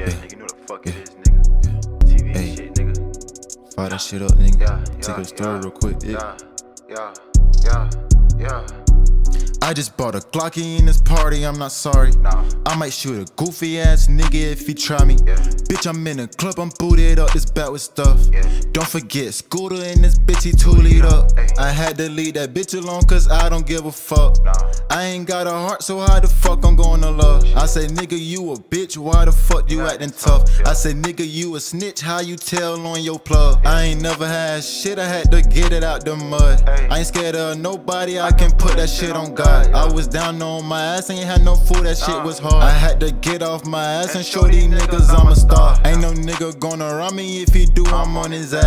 Yeah, nigga, you know the fuck it is, nigga. TV Hey. shit, nigga. Fire that shit up, nigga. Yeah, Take a story yeah, real quick. Yeah. Yeah, yeah, yeah, yeah. I just bought a Glocky in this party, I'm not sorry. Nah. I might shoot a goofy ass nigga if he try me. Yeah. Bitch, I'm in a club, I'm booted up this back with stuff. Yeah. Don't forget, Scooter in this bitch, he two lead up. I had to leave that bitch alone cause I don't give a fuck. I ain't got a heart, so how the fuck I'm gonna love? I say, nigga, you a bitch, why the fuck you acting tough, tough? I say, nigga, you a snitch, how you tell on your plug? I ain't never had shit, I had to get it out the mud. I ain't scared of nobody, I can put that shit on God. I was down on my ass, ain't had no food, that shit was hard. I had to get off my ass and show these niggas I'm a star. Ain't no nigga gonna rob me if he do, I'm on his ass.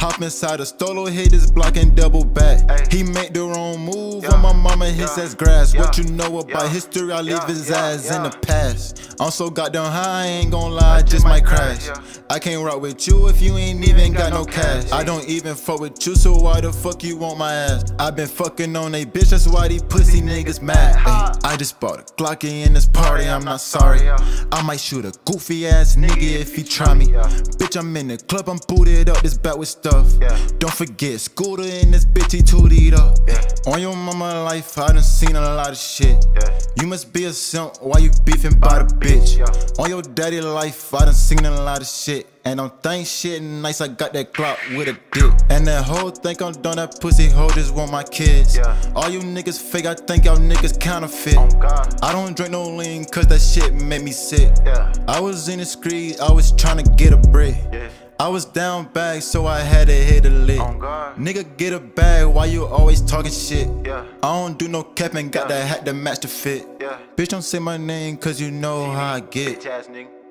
Hop inside a stolo, hit this block and double back. He make the wrong move on my mama, his Yeah. ass grass. What you know about history, I leave his ass in the past. I'm so goddamn high, I ain't gonna lie, I just might crash. I can't rock with you if you ain't even got no cash. cash. I don't even fuck with you, so why the fuck you want my ass? I been fucking on they bitch, that's why these pussy niggas mad. Ay, I just bought a Glocky in this party, I'm not sorry. I might shoot a goofy ass nigga if he try me. Bitch, I'm in the club, I'm booted up this back with stuff. Yeah. Don't forget, Scooter in this bitch, he tooted up. Yeah. On your mama life, I done seen a lot of shit. Yeah. You must be a simp, why you beefing by the bitch? On your daddy life, I done seen a lot of shit. And don't think shit nice, I got that Glock with a dick. And that hoe think I'm done, that pussy hoe just want my kids. Yeah. All you niggas fake, I think y'all niggas counterfeit. God. I don't drink no lean, cause that shit make me sick. I was in the street, I was tryna get a brick. I was down bad, so I had to hit a lick. Oh, nigga, get a bag, why you always talking shit? Yeah. I don't do no capping, got Yeah. that hat to match the fit. Yeah. Bitch, don't say my name, cause you know how I get. Bitch ass nigga.